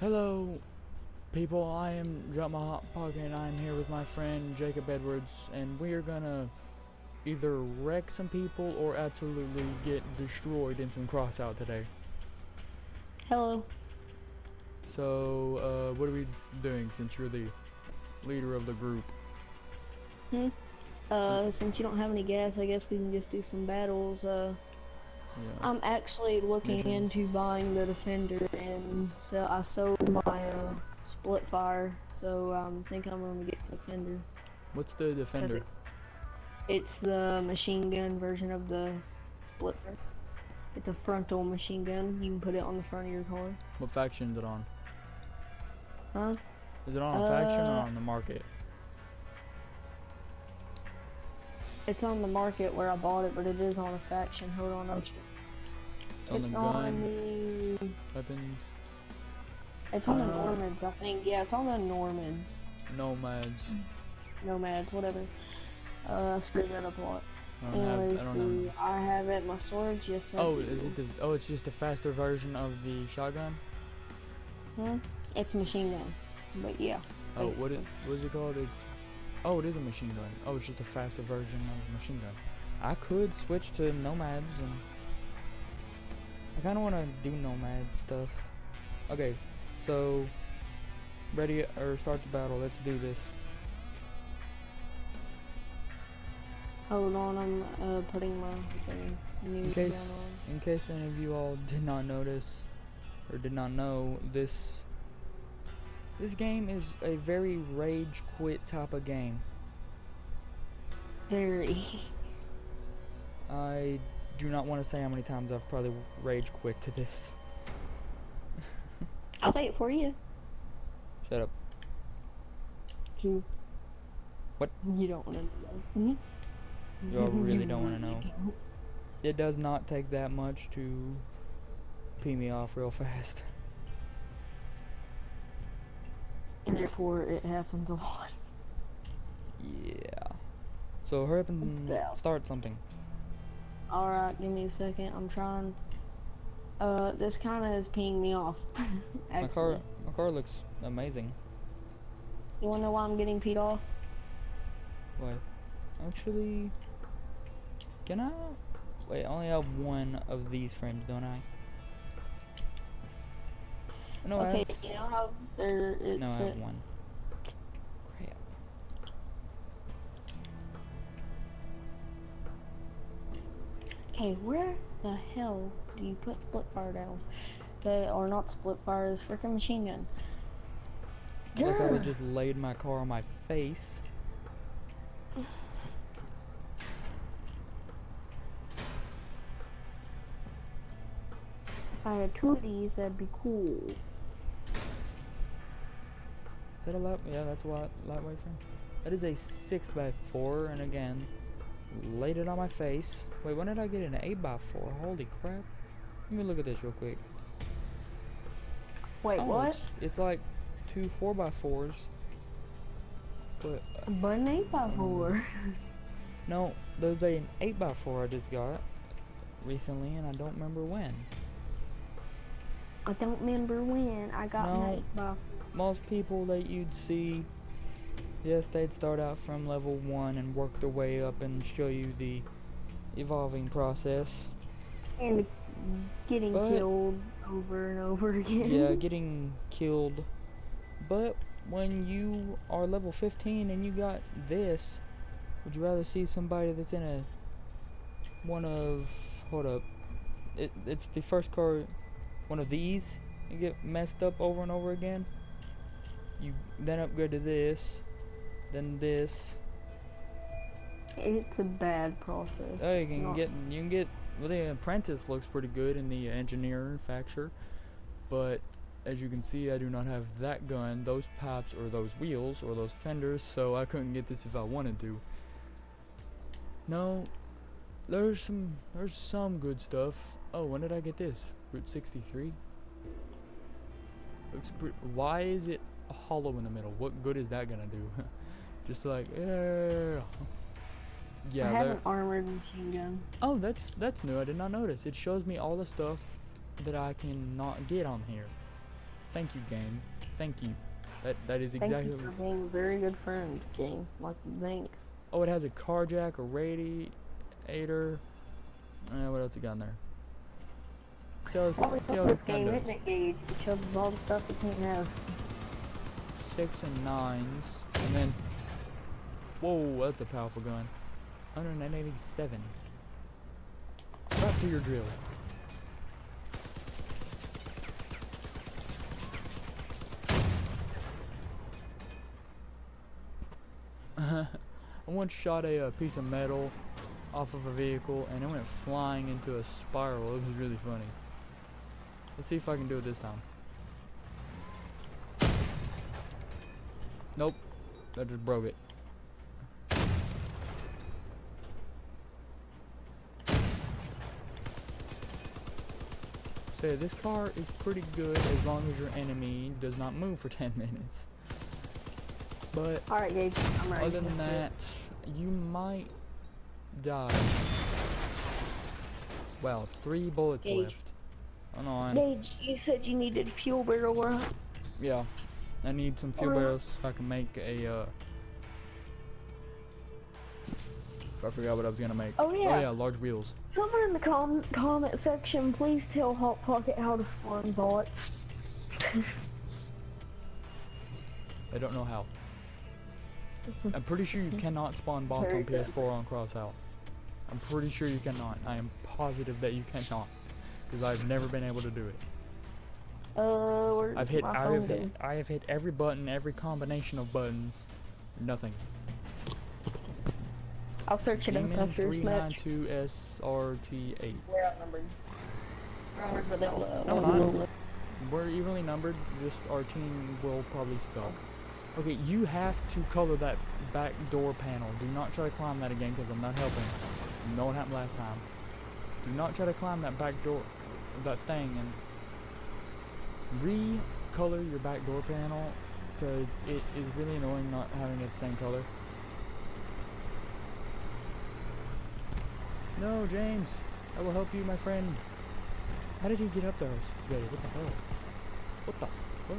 Hello, people. I am Drop My Hot Pocket, and I'm here with my friend Jacob Edwards, and we are gonna either wreck some people or absolutely get destroyed in some crossout today. Hello. So, uh, what are we doing since you're the leader of the group? Hmm. Uh, since you don't have any gas, I guess we can just do some battles. Uh, Yeah. I'm actually looking Missions. into buying the Defender, and so I sold my uh, Spitfire, so I um, think I'm gonna get the Defender. What's the defender? it- It's the machine gun version of the split. It's a frontal machine gun. You can put it on the front of your car. What faction is it on? Huh? Is it on a faction or Uh, on the market? It's on the market where I bought it, but it is on a faction. Hold on, check. It's on It's the on gun, the. weapons, It's on the Uh, Normans, I think. Yeah, it's on the Normans. nomads. Nomads, whatever. Uh, I that up a lot. I don't have. I don't know. I have it in my storage. Yes, I Oh, do. is it the? Oh, it's just a faster version of the shotgun. Hmm? It's a machine gun. But yeah. Oh, what it what is it called? It, oh, it is a machine gun. Oh, it's just a faster version of machine gun. I could switch to nomads and I kind of want to do nomad stuff. Okay, so ready or start the battle. Let's do this. Hold on, I'm uh, putting my thing. In case on. in case any of you all did not notice or did not know this this game is a very rage quit type of game. Very. I do not want to say how many times I've probably rage quit to this. I'll say it for you. Shut up. You. What? You don't want to know. You all really don't wanna know. don't. It does not take that much to pee me off real fast. And therefore, it happens a lot. Yeah. So hurry up and start something. Alright, give me a second. I'm trying. Uh, this kind of is peeing me off. My car, my car looks amazing. You wanna know why I'm getting peed off? Wait, actually, can I? Wait, I only have one of these frames, don't I? No, I okay, have. you know how there it's No, I have one. Okay, where the hell do you put Spitfire down? The or not Spitfire is freaking machine gun. Look how I Grr. just laid my car on my face. If I had two of these, that'd be cool. Is that a light? Yeah, that's a light, lightweight frame. That is a 6x4, and again, laid it on my face. Wait, when did I get an 8x4? Holy crap. Let me look at this real quick. Wait, oh, what? It's, it's like two 4x4s. But, uh, But an 8x4. no, there's a, an 8x4 I just got recently, and I don't remember when. I don't remember when I got No. an 8 by Most people that you'd see, yes, they'd start out from level 1 and work their way up and show you the evolving process. and getting But- killed over and over again. yeah, getting killed. But when you are level 15 and you got this, would you rather see somebody that's in a one of hold up, it it's the first card, one of these, you get messed up over and over again. You then upgrade to this, then this. It's a bad process. Oh, you can Not get you can get well. The apprentice looks pretty good in the engineer facture, but as you can see, I do not have that gun, those pipes, or those wheels, or those fenders, so I couldn't get this if I wanted to. No, there's some there's some good stuff. Oh, when did I get this? Route 63. Looks pretty. Why is it hollow in the middle? What good is that gonna do? Just like yeah. Yeah, I have an armored machine gun. Oh, that's that's new. I did not notice. It shows me all the stuff that I can not get on here. Thank you, game. Thank you. That that is exactly. Thank you for being a very good friend, game. Like, thanks. Oh, it has a car jack, a radiator. Uh, what else it got in there? This, Always how this game, isn't it, Gage? It shows us all the stuff we can't have. Six and nines, and then. Whoa, that's a powerful gun. 187. Back to your drill. I once shot a, uh piece of metal off of a vehicle and it went flying into a spiral. It was really funny. Let's see if I can do it this time. Nope. I just broke it. So this car is pretty good as long as your enemy does not move for 10 minutes. But Alright, Gage, I'm ready. other than Let's do it. that, you might die. Well, three bullets Gage. left. Oh no, I'm, Gage, you said you needed fuel barrel, right? yeah. I need some fuel Alright. barrels so I can make a, uh... I forgot what I was gonna make. Oh, yeah. Oh yeah, large wheels. Someone in the com comment section, please tell Hot Pocket how to spawn bots. I don't know how. I'm pretty sure you cannot spawn bots on PS4 on Crossout. I'm pretty sure you cannot. I am positive that you cannot. Because I've never been able to do it. Uh, I've hit I have hit? I have hit every button, every combination of buttons. Nothing. I'll search it up after this match. 392 SRT8. We're outnumbered. We're outnumbered for that. No, we're not. We're evenly numbered, just our team will probably suck. Okay, you have to color that back door panel. Do not try to climb that again because I'm not helping. You know what happened last time. Do not try to climb that back door, that thing, and recolor your back door panel because it is really annoying not having it the same color. No, James. I will help you, my friend. How did he get up there? Wait, what the hell? What the? What?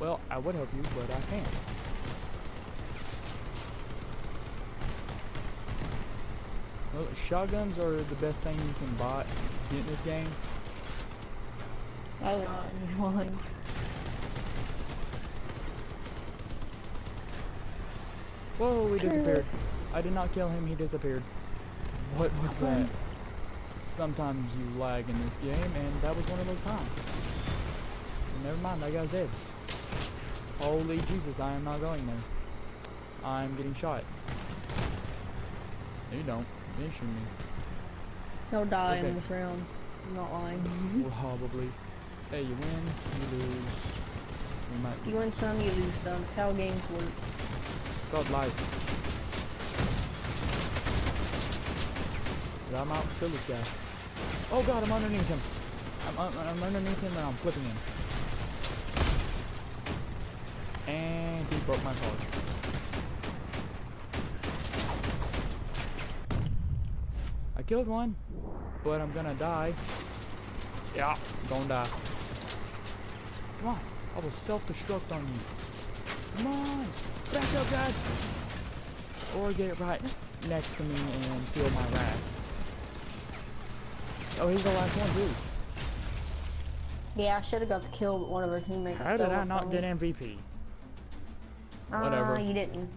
Well, I would help you, but I can't. Well, shotguns are the best thing you can buy get in this game. God, he's lying. Whoa, he Screw disappeared. I did not kill him, he disappeared. What was that? Sometimes you lag in this game, and that was one of those times. Never mind, that guy's dead. Holy Jesus, I am not going there. I'm getting shot. No, you don't. You didn't shoot me. He'll die Okay. in this round. I'm not lying. Probably. Hey, you win, you lose. We might you win some, you lose some. It's how games work. God life. But I'm out to kill this guy. Oh god, I'm underneath him. I'm, I'm, I'm underneath him and I'm flipping him. And he broke my car. I killed one, but I'm gonna die. Yeah, gonna die. Come on, I will self-destruct on you. Come on, back up, guys. Or get it right next to me and feel my wrath. Oh, he's the last one, too. Yeah, I should have got the kill, but one of our teammates How did I not get me. MVP? Uh, whatever. you didn't.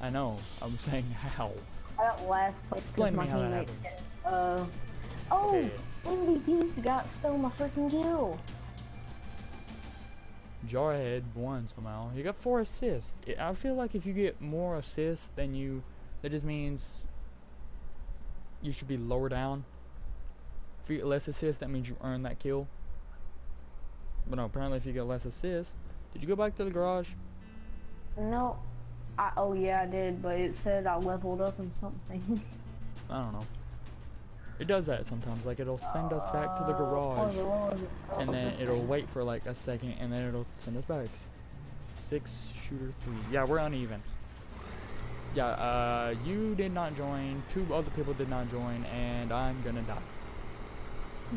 I know. I'm saying how. I got last place Explain because to my me how that teammates Uh, oh, Okay. MVP's got stole my freaking kill. Jarhead won somehow. He got four assists. I I feel like if you get more assists than you, that just means you should be lower down. If you get less assists, that means you earn that kill. But no, apparently if you get less assists, did you go back to the garage? No, I oh yeah I did, but it said I leveled up in something. I don't know. It does that sometimes. Like it'll send us back to the Uh, garage, oh, and then it'll wait for like a second, and then it'll send us back. Six shooter three. Yeah, we're uneven. Yeah, uh, you did not join. Two other people did not join, and I'm gonna die.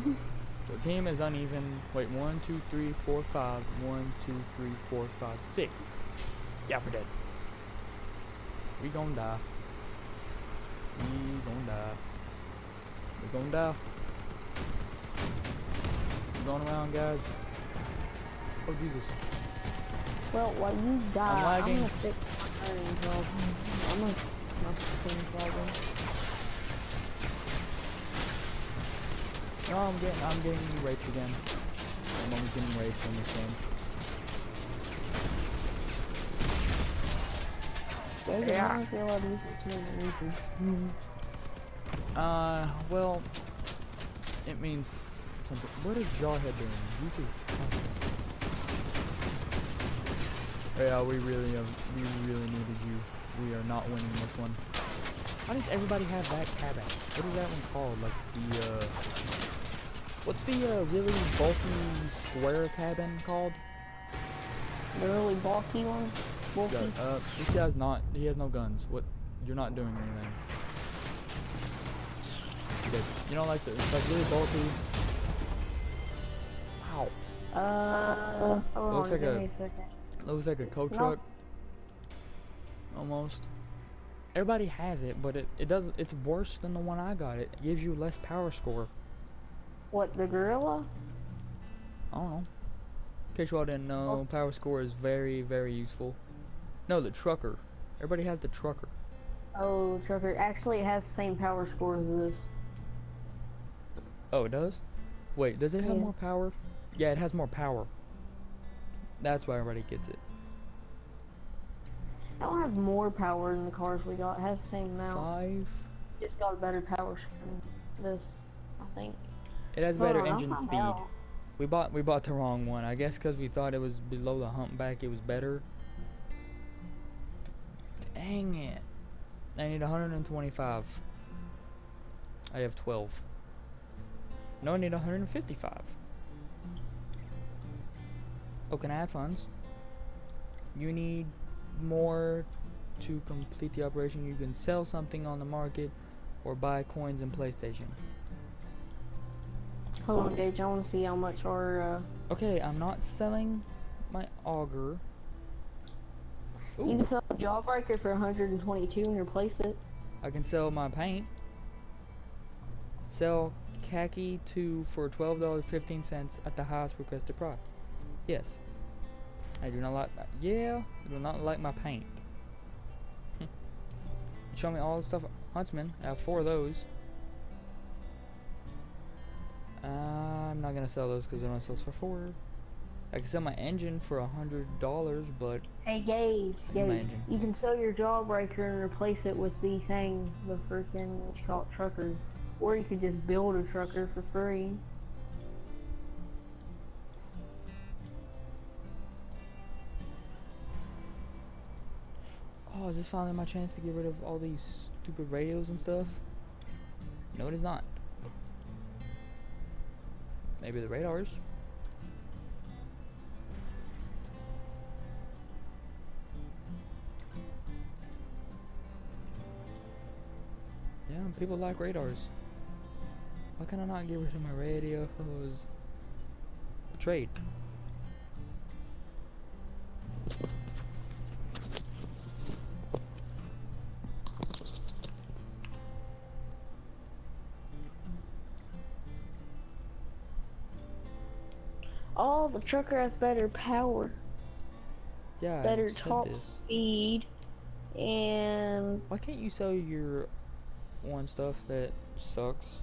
The team is uneven. Wait, one, two, three, four, five. One, two, three, four, five, six. Yeah, we're dead. We gon' die. We gon' die. We gon' die. We're going around, guys. Oh, Jesus. Well, while you die, I'm, lagging. gonna fix my iron problem. I'm gonna fix my fucking problem. No, I'm getting, I'm getting raped again. I'm getting raped in this game. Yeah. a lot of feel like this is really easy. Uh, well, it means something. What is Jarhead doing? Jesus Christ. Yeah, we really, uh, we really needed you. We are not winning this one. Why does everybody have that cabin? What is that one called? Like the, uh, what's the, uh, really bulky square cabin called? The really bulky one. Yeah, Bulky. uh, this guy's not, he has no guns. What, you're not doing anything. Okay, you know, like the, it's like really bulky. Ow. Uh, hold Looks on, like a- a looks like a coat truck. Almost. Everybody has it, but it, it does it's worse than the one I got. It gives you less power score. What, the gorilla? I don't know. In case y'all didn't know, oh. power score is very, very useful. No, the trucker. Everybody has the trucker. Oh, trucker. Actually, it has the same power score as this. Oh, it does? Wait, does it have Yeah. more power? Yeah, it has more power. That's why everybody gets it. I don't have more power than the cars we got. It has the same amount. Five. It's got a better power than this, I think. It has better I'll engine speed. out. We bought we bought the wrong one. I guess because we thought it was below the humpback, it was better. Dang it! I need 125. I have 12. No, I need 155. Oh, can I add funds? You need more to complete the operation. You can sell something on the market or buy coins in PlayStation. Hold on, Gage. I want to see how much our. Uh, Okay, I'm not selling my auger. you can sell a Jawbreaker for 122 and replace it. I can sell my paint. Sell khaki 2 for $12.15 at the highest requested price. Yes. I do not like that. Yeah, I do not like my paint. Show me all the stuff. Huntsman, I have four of those. Uh, I'm not gonna sell those because they're not sales for four. I can sell my engine for a hundred dollars, but Hey, Gage. Gage. You can sell your Jawbreaker and replace it with the thing, the freaking what you call it, trucker. Or you could just build a trucker for free. Oh, is this finally my chance to get rid of all these stupid radios and stuff? No, it is not. Maybe the radars. Yeah, people like radars. Why can I not get rid of my radios? Trade. Oh, the trucker has better power, Yeah, better top this. speed, and Why can't you sell your one stuff that sucks?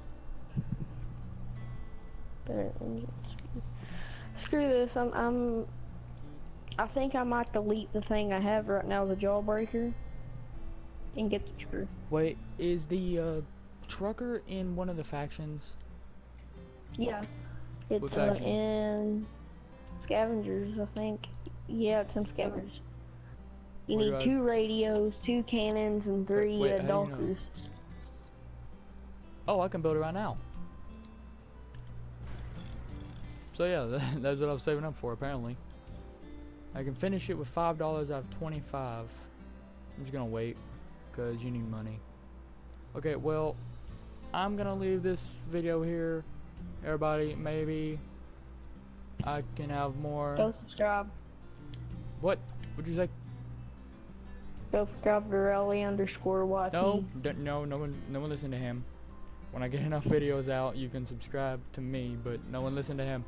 better. Screw this. I'm. I'm. I think I might delete the thing I have right now, the Jawbreaker, and get the trucker. Wait, is the uh, trucker in one of the factions? Yeah. It's uh, in scavengers, I think. Yeah, it's in scavengers. You Where need do I- two radios, two cannons, and three wait, uh, how do you know? Dalkers. Oh, I can build it right now. So yeah, that's what I was saving up for apparently. I can finish it with five dollars out of twenty-five. I'm just gonna wait, cause you need money. Okay, well, I'm gonna leave this video here. Everybody, maybe I can have more. Go subscribe. What? Would you say? Go subscribe to Rally underscore YT. No, no, no one, no one listen to him. When I get enough videos out, you can subscribe to me, but no one listen to him.